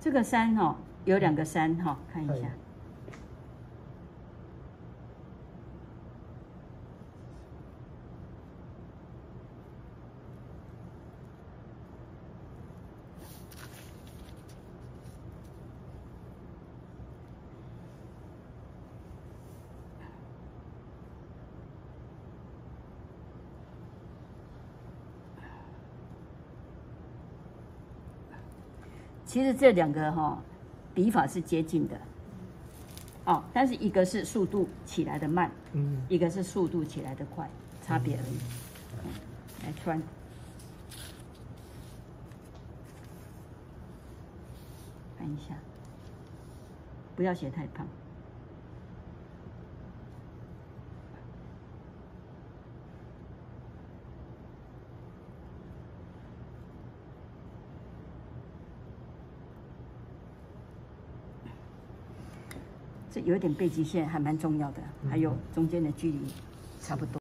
这个山哈、有两个山哈、看一下。其实这两个哈、笔法是接近的，哦，但是一个是速度起来的慢，嗯，一个是速度起来的快，差别而已。嗯。来穿，看一下，不要写太胖。这有点背极线还蛮重要的，还有中间的距离差不多。